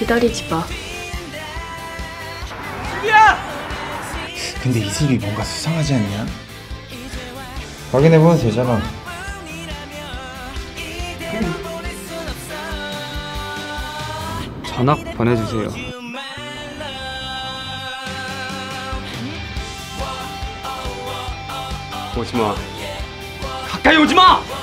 기다리지 마. 근데 이슬이 뭔가 수상하지 않냐? 확인해보면 되잖아 전학 보내주세요. 오지 마. 가까이 오지 마.